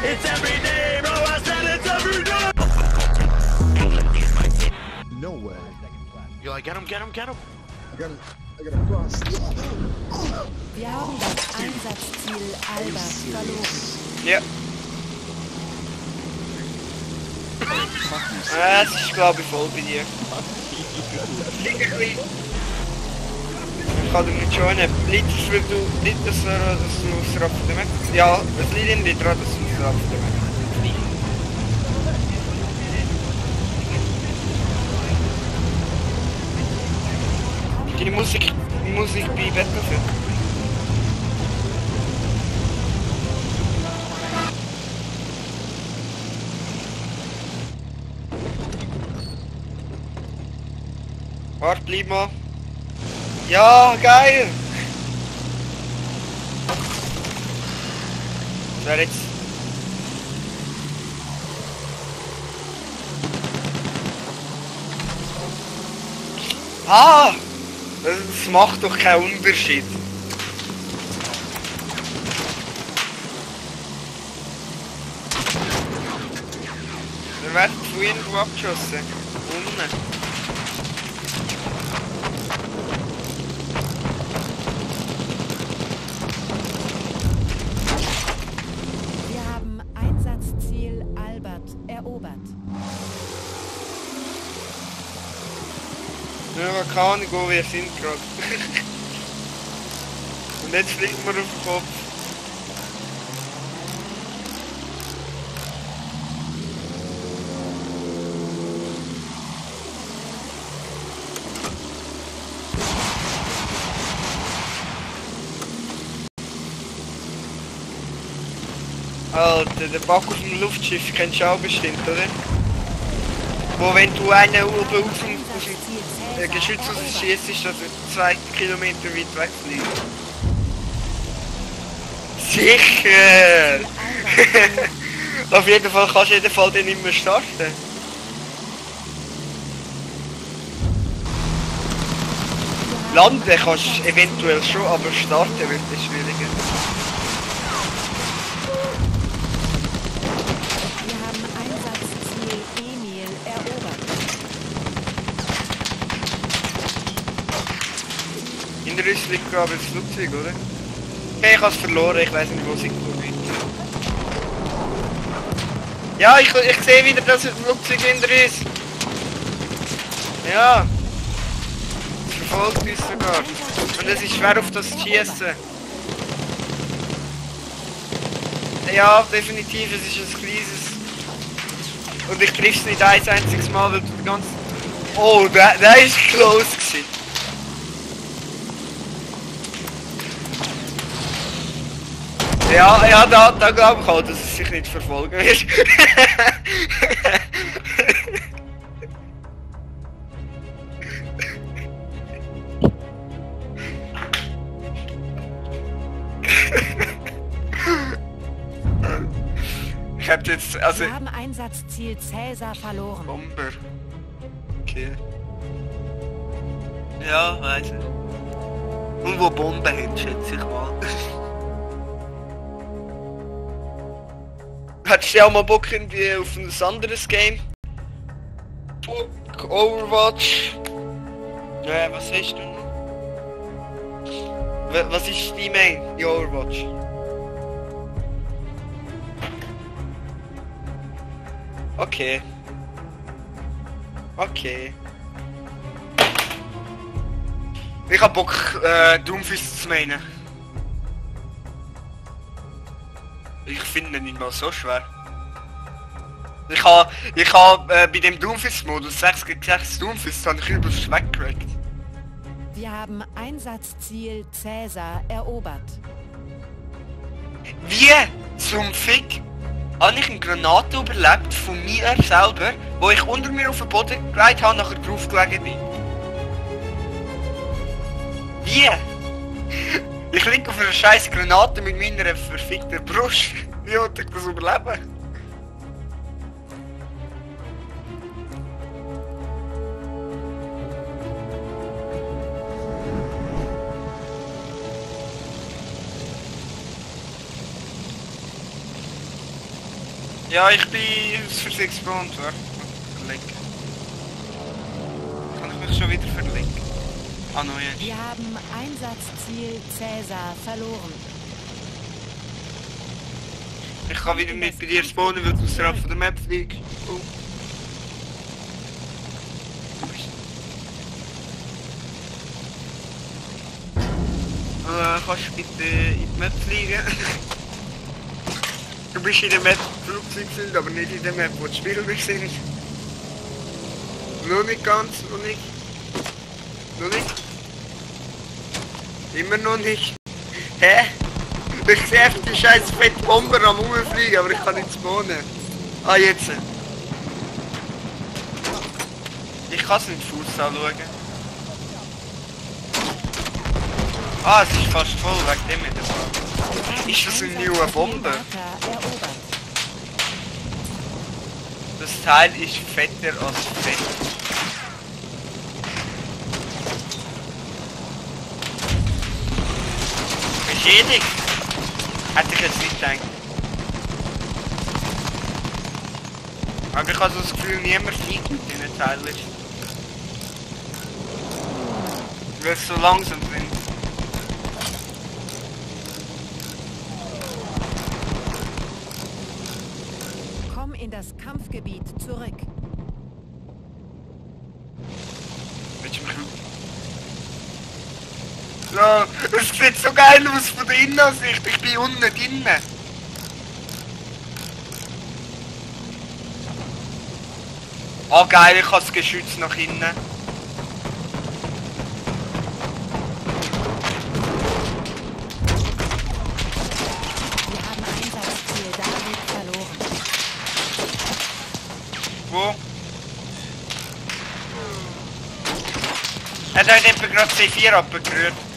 It's every day, bro. I said it's every day. No way. Yo, like, get him, get him, get him. I gotta, I gotta cross. Wir haben das Einsatzziel Albert verloren. Ja. Ah, es ist glaube ich voll bei dir. Lieg ein bisschen. Ich kann dir nicht joinen. Liegt es, weil du nicht, dass, dass du aus Rappen merkst? Ja, es liegt ihm nicht daran, dass du Die Musik, die Musik Battlefield. Warte, bleib mal. Ja, geil! Wer jetzt? Ah! Das macht doch keinen Unterschied. Wir werden von irgendwo abgeschossen. Unten. Wir haben Einsatzziel Albert erobert. Ja, keine Ahnung, wo wir sind gerade. Und jetzt fliegt man auf den Kopf. Alter, der Bug auf dem Luftschiff kennst du auch bestimmt, oder? Wo wenn du einen oben auf dem, Einsatzziel äh, Geschütz Cäsar schießt, ist das zwei Kilometer weit weg fliegen. Sicher! Auf jeden Fall kannst du jeden Fall den nicht mehr starten. Landen kannst du eventuell schon, aber starten wird es schwieriger. Wir haben Einsatzziel Emil erobert. Uns liegt gerade das Flugzeug, oder? Okay, ich habe es verloren, ich weiß nicht, wo hingekommen ist. Ja, ich, ich sehe wieder, dass das Flugzeug hinter ist. Ja. Es verfolgt uns sogar. Und es ist schwer auf das schießen. Ja, definitiv, es ist ein kleines. Und ich triff es nicht ein einziges Mal, weil du die ganze... Oh, der, der ist close gewesen. Ja, ja, da, da glaube ich auch, dass es sich nicht verfolgen wird. ich hab jetzt, also, Wir haben Einsatzziel Cäsar verloren. Bomber. Okay. Ja, weiß ich. Und wo Bomben haben, schätze ich mal. Hättest du auch mal Bock irgendwie auf ein anderes Game? Fuck, Overwatch. Ja, was hast du noch? Wa- Was ist dein Main, die Overwatch? Okay. Okay. Ich hab Bock, äh, Doomfist zu meinen. Ich finde ihn nicht mal so schwer. Ich habe ich hab, äh, bei dem Doomfist-Modus 6 gegen 6 Doomfist habe ich übelst weggeregt. Wir haben Einsatzziel Cäsar erobert. Wie zum Fick habe ich eine Granate überlebt von mir selber, wo ich unter mir auf den Boden gelegt habe, nachher draufgelegen bin? Wie? Ich liege auf einer scheiß Granate mit meiner verfickten Brust. Wie wollte ich das überleben? Ja, ich bin aus Versehen gespawnt, warte. Verlegen. Kann ich mich schon wieder verlegen? No, jetzt. Wir haben Einsatzziel Cäsar verloren. Ich kann wieder nicht bei dir spawnen, weil du außerhalb von der Map fliegst. Oh. Äh, kannst du bitte in die Map fliegen? du bist in der Map Flugzeug sind, aber nicht in der Map, wo die Spieler sind. Noch nicht ganz, noch nicht. Noch nicht. Immer noch nicht. Hä? Ich sehe einfach die scheiß fette Bomber am rumfliegen, aber ich kann nicht spawnen. Ah, jetzt. Ich kann es nicht Fuß anschauen. Ah, es ist fast voll, wegen dem wieder. Ist das ein Einsatzziel neuer Bomber? Marker erobert. Das Teil ist fetter als fett. Beschädigt? Hätte ich jetzt nicht gedacht. Aber ich habe so das Gefühl, niemand fliegt mit diesen Teilen. Weil sie so langsam sind. Komm in das Kampfgebiet zurück. Willst du mich Ja, es sieht so geil aus von der Innenansicht. Ich bin unten drinnen. Ah geil, ich habe das Geschütz nach innen. Wo? Er hat etwa gerade C4 abgerührt.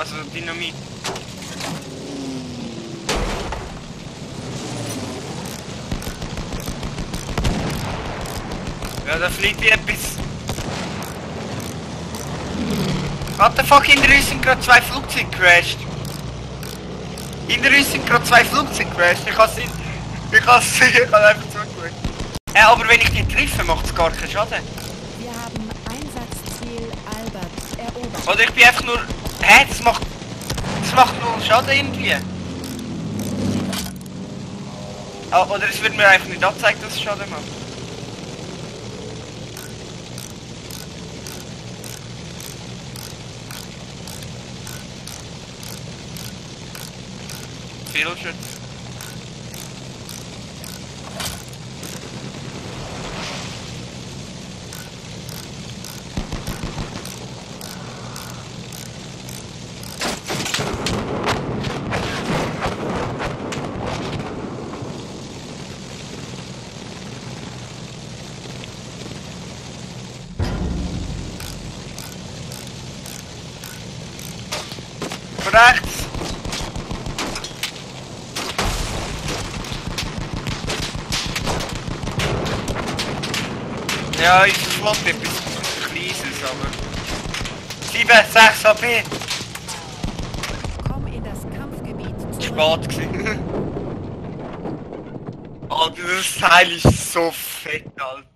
Also Dynamit. Ja, da fliegt wie etwas. What the fuck, hinter uns sind gerade zwei Flugzeuge crashed. Hinter uns sind gerade zwei Flugzeuge crashed. Ich kann nicht. Ich kann es ich kann einfach zugeschaut. Ja, aber wenn ich die treffe, macht es gar keinen Schaden. Wir haben Einsatzziel Albert erobert. Oder ich bin einfach nur... Hä? Das macht... Das macht null Schaden irgendwie. Ah, Oder es wird mir einfach nicht angezeigt, dass es Schaden macht. Fehlschütz. Rechts! Ja, ich flott etwas Kleines, aber... 7, 6 HP! Komm in das Kampfgebiet. Spät gewesen. Alter, das Teil ist so fett, Alter.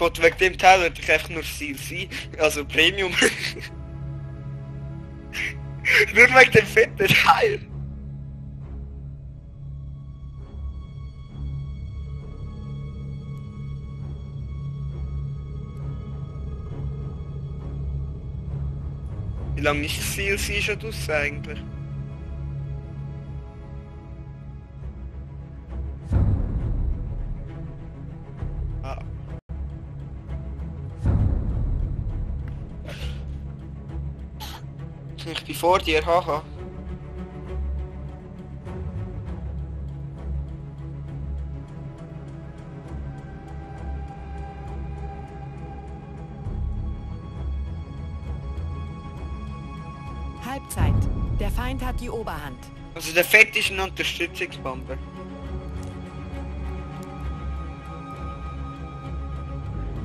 Ich wegen dem Teil wollte ich einfach nur Seal sein, also Premium. nur wegen dem fetten Teil. Wie lange ist Seal sein schon draus eigentlich? Vor dir, haha. Halbzeit. Der Feind hat die Oberhand. Also der Fett ist ein Unterstützungsbomber.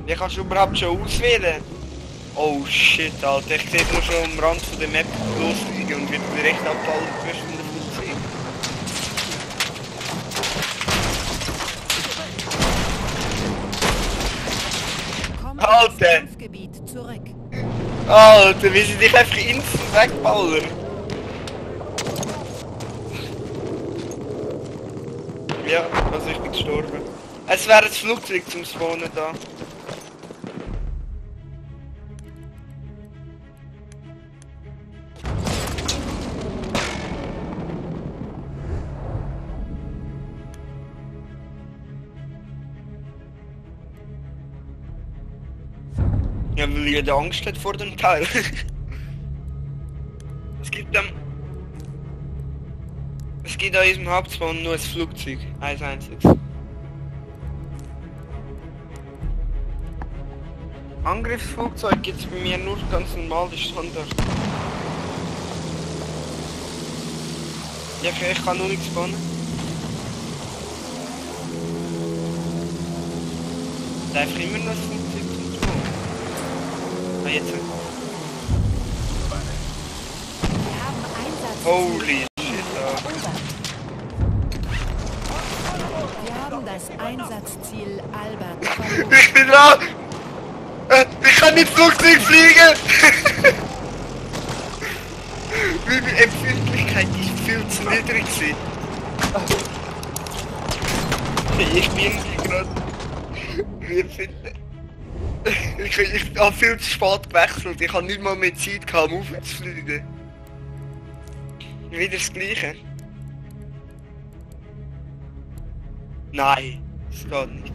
Wie kannst du überhaupt schon auswählen? Oh shit, Alter. Ich sehe nur schon am Rand von der Map losfliegen und wird direkt abfallen zwischen den Flugzeugen. Komm Alter. Alter, wie sie dich einfach instant wegballern. Ja, also ich bin gestorben. Es wäre das Flugzeug zum Spawnen da. Ja, weil jeder Angst hat vor dem Teil. es gibt am... Es gibt an diesem Hauptspawn nur ein Flugzeug. Eins einziges. Angriffsflugzeug gibt es bei mir nur ganz normal, das ist Standard. Ja, ich kann nur nichts spawnen. Da einfach immer noch Jetzt. Wir haben Einsatz. Holy shit. Wir haben das Einsatzziel Albert verloren. Ich bin da! Äh, Ich kann nicht Flugzeug fliegen! Meine Empfindlichkeit ist viel zu niedrig gewesen. Ich bin gerade... Wir finden... Ich, ich habe viel zu spät gewechselt. Ich habe nicht mal mehr Zeit gehabt, um aufzufliegen. Wieder das gleiche. Nein, das geht nicht.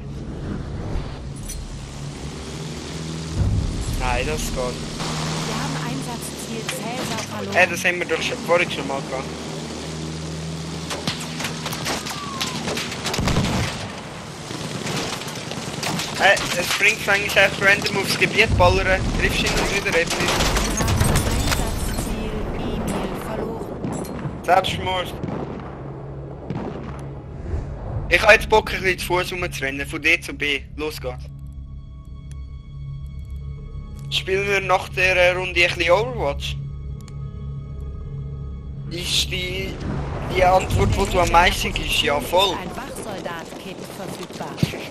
Nein, das geht. Wir haben Einsatzziel Cäsar verloren. Äh, das haben wir doch schon, vorhin schon mal gehabt. Äh, es bringt eigentlich einfach random aufs Gebiet ballern, triffst ihn und wieder etwas. Selbstmord. Ich habe jetzt Bock, ein bisschen zu Fuß rumzurennen, von D zu B. Los geht's. Spielen wir nach der äh, Runde ein bisschen Overwatch? Ist die, die Antwort, die du am meisten gibst, ja voll. Ein Wachsoldat-Kit verfügbar.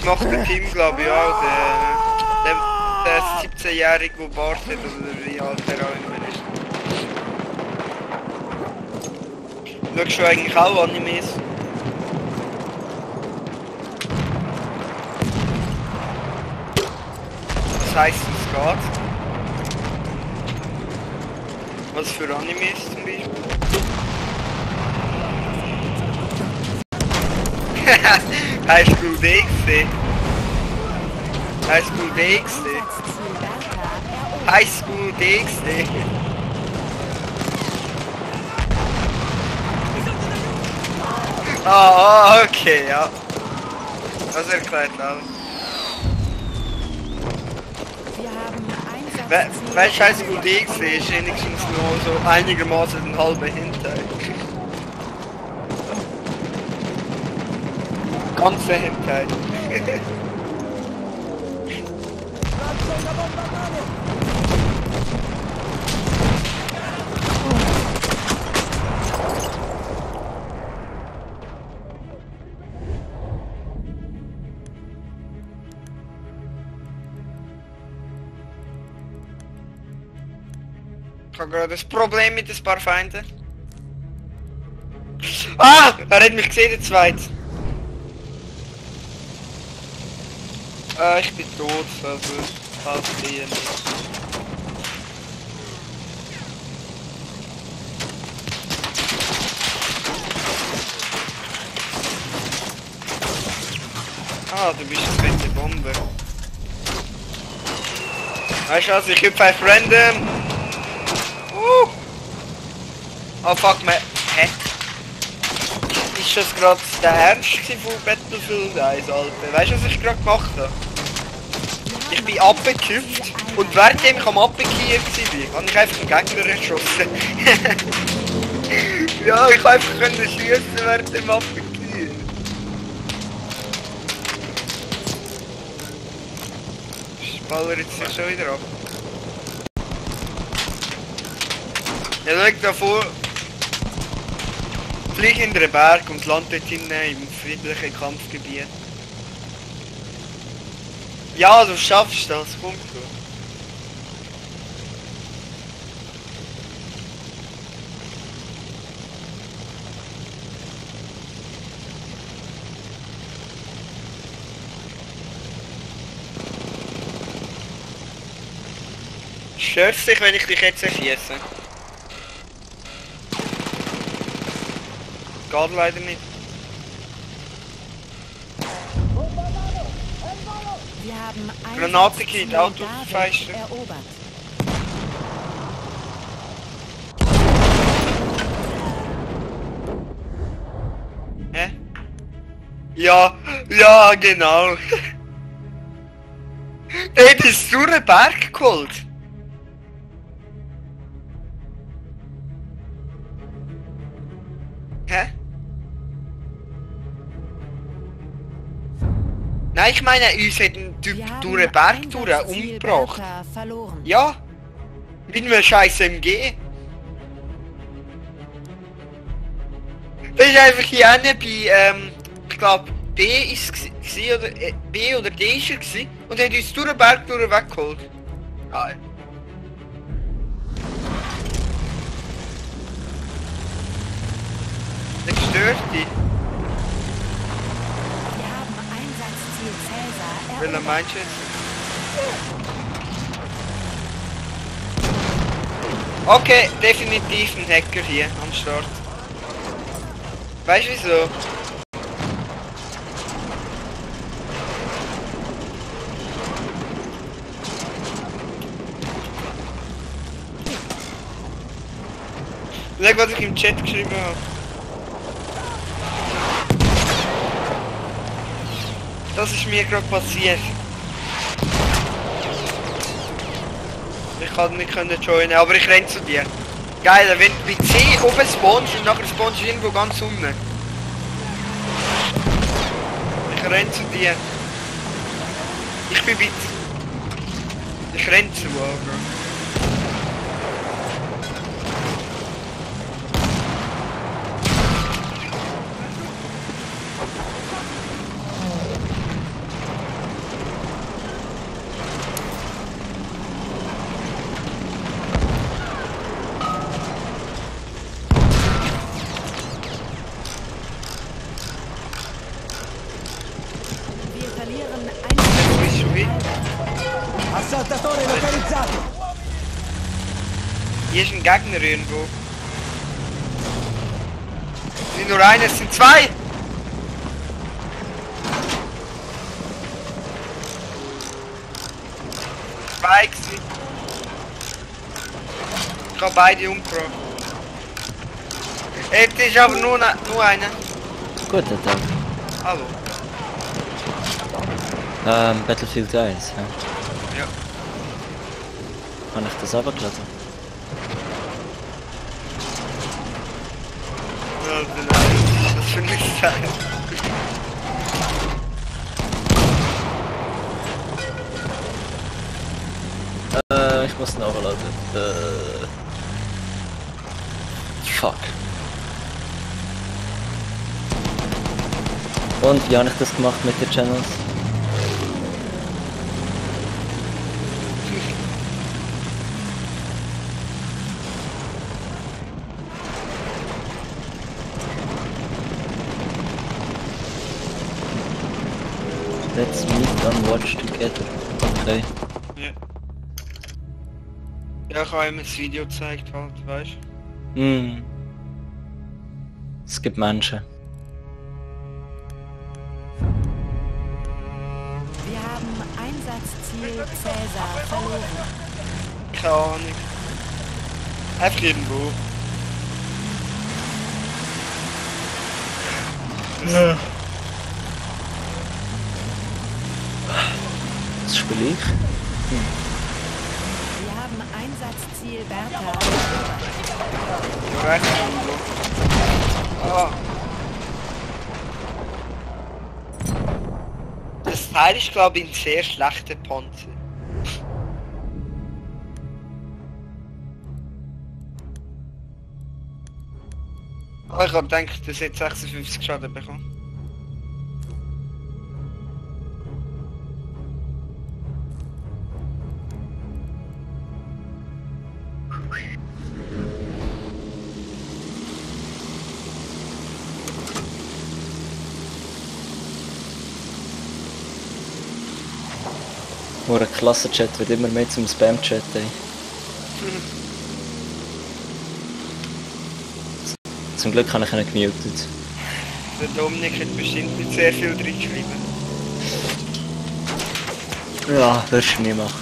Das macht der Team, glaube ich, auch. Der, der, der 17-Jährige, der Bart hat, oder wie alt er auch immer ist. Schaust du eigentlich auch Animes? Was heisst es geht? Was für Animes zum Beispiel? High School DxD. High School erobert. High School DxD. Ah, ah, okay, ja. Das erklärt alles. Wir haben We Einsatzziel weißt du, High School DxD ist wenigstens nur so einigermaßen ein halber Hinteil. Hinteil. Ich habe gerade ein Problem mit ein paar Feinden. Ah! Er hat mich gesehen, der Zweite. Äh, ich bin tot, also fast eher nicht. Ah, du bist eine fette Bombe. Weißt du was, ich hüpfe einfach random. Uh. Oh fuck, man. Hä? Ist das gerade der Ernst von Battlefield 1, Alter? Weißt du, was ich gerade gemacht habe? Ich bin abgeküpft und währenddem ich am Abgekehrt war, habe ich einfach einen Gegner erschossen. ja, ich konnte einfach schiessen während dem ballert es sich schon wieder ab. Ja, schau da vor. Flieg in den Berg und land dort hinten im friedlichen Kampfgebiet. Ja, du schaffst das, schon. Stört's dich, wenn ich dich jetzt erschieße? Geht leider nicht. Wir haben Einsatzziel Autofeister. David erobert. Hä? Ja, ja, genau. Ey, das ist so ein Berg geholt. Nein, ich meine, uns hat ein Typ durch den Berg durch Einsatzziel umgebracht. Verloren. Ja, mit einem scheiß MG. Das ist einfach hier hinten bei, ähm, ich glaube, B ist es gsi- oder äh, B oder D ist er gsi und hat uns durch den Berg durch weggeholt. Ah. Das stört dich. Wir haben Einsatzziel Meinst du jetzt? Okay, definitiv ein Hacker hier am Start. Weißt du wieso? Schau, was ich im Chat geschrieben habe. Das ist mir gerade passiert. Ich kann nicht können joinen, aber ich renn zu dir. Geil, wenn du bei C oben spawnst und nachher spawnst du irgendwo ganz unten. Ich renn zu dir. Ich bin bei... Ich renn zu, aber... Gegner irgendwo. Nicht nur einer, es sind zwei! Zwei gewesen. Ich habe beide umgebracht. Das ist aber nur, nur einer. Guten Tag. Hallo. Ähm, Battlefield 1, ja. Ja. Kann ich das runtergeladen? Genau. Das finde ich geil. Äh, ich muss nachladen. Äh. Fuck. Und wie habe ich das gemacht mit den Channels? Ja, ich habe ihm das Video gezeigt halt, weißt du? Hm. Es gibt Menschen. Wir haben Einsatzziel Cäsar verloren. Keine Ahnung. Einfach irgendwo. Das spiele ich. Haben das Teil ist, glaube ich, ein sehr schlechter Panzer. Ich habe gedacht, dass ich jetzt 56 Schaden bekomme. Nur ein Klassenchat wird immer mehr zum Spam-Chat. Zum Glück habe ich ihn gemutet. Der Dominik hat bestimmt nicht sehr viel drin geschrieben. Ja, wirst du nie machen.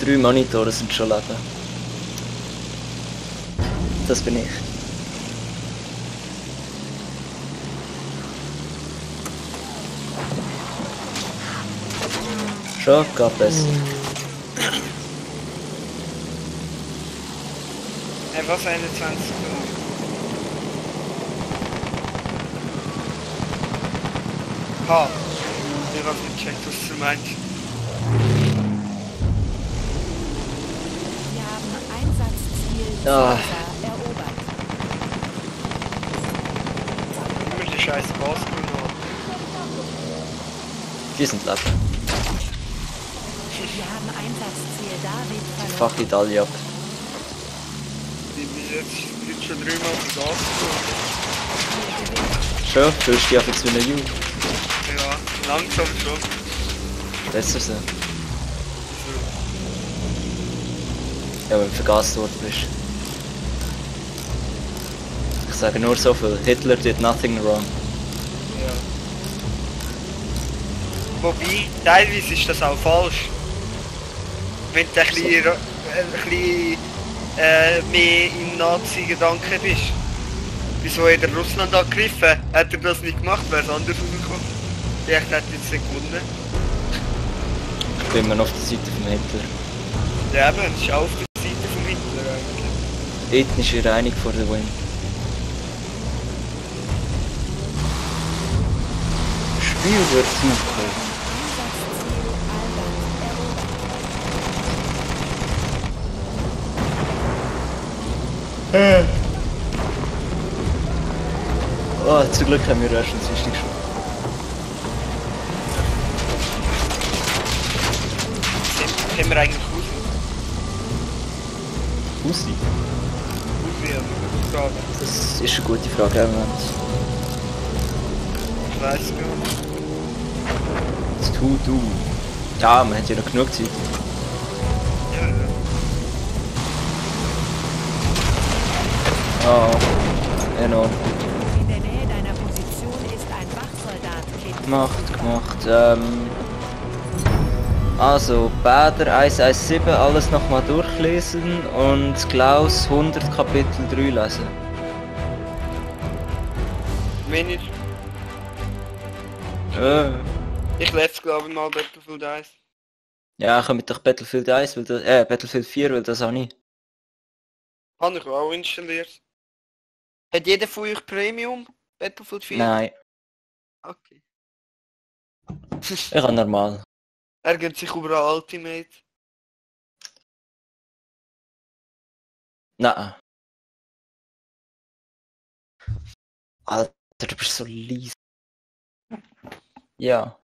Drei Monitore sind schon Leben. Das bin ich. Schon, geht besser. Ne, was 21 Sekunden? Ha! Ich hab nicht gecheckt, was du meinst. Wir haben Einsatzziel Ah. Erobert. Du musst den scheiß Gas genommen. Die. Wir haben Einsatzziel David verloren. Fuck it alle ab. Ich bin jetzt, jetzt schon dreimal auf Gas genommen. Schon, fühlst du dich einfach zu einer Jugend. Ja, langsam schon. Besser so. Ja, wenn du vergast worden bist. Ich sage nur so viel. Hitler did nothing wrong. Ja. Wobei, teilweise ist das auch falsch. Wenn du ein bisschen, ein bisschen äh, mehr im Nazi-Gedanken bist. Wieso hat er Russland angegriffen? Hat er das nicht gemacht, wäre es anders rausgekommen. Vielleicht hat er jetzt nicht gewonnen. Ich bin immer noch auf der Seite von Hitler. Ja, eben, es ist auch auf der Seite von Hitler eigentlich. Ethnische Reinigung vor der Win. Spiel Oh, zum Glück haben wir erst ein Dienstag schon. Haben wir eigentlich Husi? Husi, also Frage. Das ist eine gute Frage im Moment. Ich weiß gar nicht. Das To-Do. Ja, man hat ja noch genug Zeit. Oh, enorm. In der Nähe deiner Position ist ein Wachsoldat. Gemacht, gemacht. Ähm, also, Bäder 117 alles nochmal durchlesen und Klaus 100 Kapitel 3 lesen. Wenn ich, Äh. ich lese glaube ich mal Battlefield 1. Ja, ich mit doch Battlefield 1, weil das, äh, Battlefield 4, weil das auch nicht. Habe ich auch installiert. Hat jeder von euch Premium? Battlefield 4? Nein, Okay. ich habe normal. er gibt sich überall Ultimate. Nein. Alter, du bist so lies. Ja.